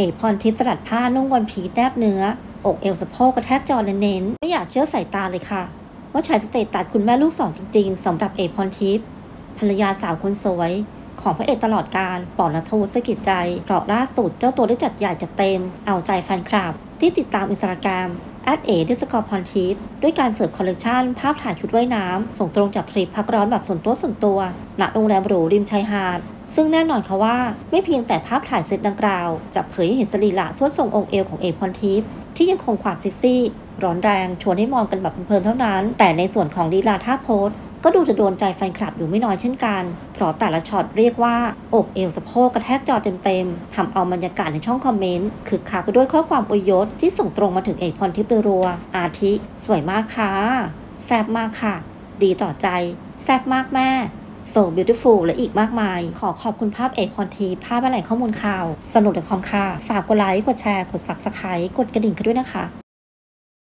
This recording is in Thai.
เอ๋พรทิพย์สลัดผ้านุ่ง one piece แนบเนื้อ อกเอวสะโพกกระแทกจอเน้นๆ ไม่อยากเชื่อสายตาเลยค่ะ ว่าใช้ status คุณแม่ลูกสองจริงๆสำหรับเอ๋พรทิพย์ภรรยาสาวคนสวย ของพระเอกตลอดการป๋อณัฐวุฒิสกิดใจเพราะล่าสุดเจ้าตัวได้จัดใหญ่จัดเต็ม เอาใจแฟนคลับ ที่ติดตามอินสตาแกรม at เอ๋ underscore พรทิพย์ด้วยการเสิร์ฟคอลเลกชันภาพถ่ายชุดว่ายน้ำ ส่งตรงจากทริปพักร้อนแบบส่วนตัวส่วนตัวณโรงแรมหรูริมชายหาด ซึ่งแน่นอนค่ะว่าไม่เพียงแต่ภาพถ่ายเซตดังกล่าว จะเผยให้เห็นสรีระทรวดทรงองค์เอวของเอ๋พรทิพย์ที่ยังคงความเซ็กซี่ ร้อนแรงชวนให้มองกันแบบเพลินเท่านั้น แต่ในส่วนของลีลาท่า pose ก็ดูจะโดนใจแฟนคลับอยู่ไม่น้อยเช่นกัน เพราะแต่ละช็อตเรียกว่า อกเอวสะโพกกระแทกจอเต็มๆทำเอาบรรยากาศในช่องคอมเมนต์คึกคักไปด้วยข้อความอวยยศที่ส่งตรงมาถึงเอ๋พรทิพย์รัว อาทิ สวยมากค่ะแซ่บมากค่ะ ดีต่อใจ แซ่บมากแม่โซ beautiful และอีกมากมาย ขอขอบคุณภาพเอกพรทีภาพอะไรข้อมูลข่าว สนุกเดอะคอมค่ะ ฝากกดไลค์ กดแชร์ กด subscribe กดกระดิ่งกันด้วยนะคะ